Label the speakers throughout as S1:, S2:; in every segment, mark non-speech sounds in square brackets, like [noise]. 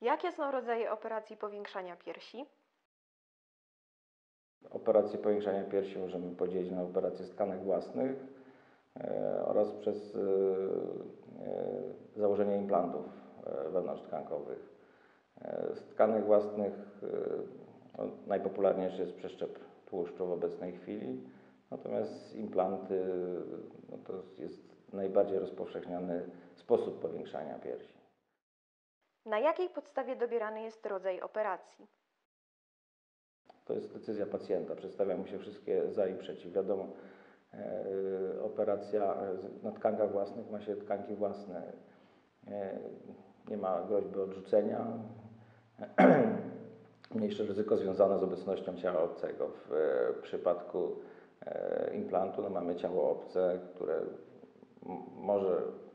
S1: Jakie są rodzaje operacji powiększania piersi?
S2: Operację powiększania piersi możemy podzielić na operacje z tkanek własnych e, oraz przez e, e, założenie implantów wewnątrztkankowych. Z tkanek własnych no, najpopularniejszy jest przeszczep tłuszczu w obecnej chwili, natomiast implanty no, to jest najbardziej rozpowszechniony sposób powiększania piersi.
S1: Na jakiej podstawie dobierany jest rodzaj operacji?
S2: To jest decyzja pacjenta. Przedstawia mu się wszystkie za i przeciw. Wiadomo, e, operacja z- na tkankach własnych ma się tkanki własne. E, nie ma groźby odrzucenia. [clears throat] Mniejsze ryzyko związane z obecnością ciała obcego. W e, przypadku e, implantu no, mamy ciało obce, które może e,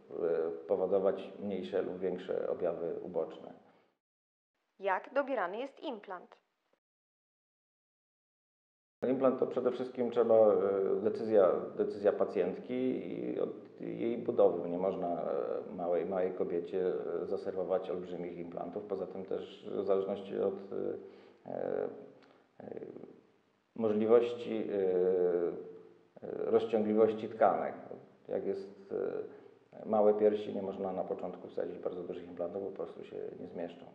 S2: powodować mniejsze lub większe objawy uboczne.
S1: Jak dobierany jest implant?
S2: Implant to przede wszystkim trzeba e, decyzja, decyzja pacjentki i od jej budowy. Nie można e, małej, małej kobiecie zaserwować olbrzymich implantów. Poza tym też w zależności od możliwości rozciągliwości tkanek. Jak jest małe piersi, nie można na początku wsadzić bardzo dużych implantów, bo po prostu się nie zmieszczą.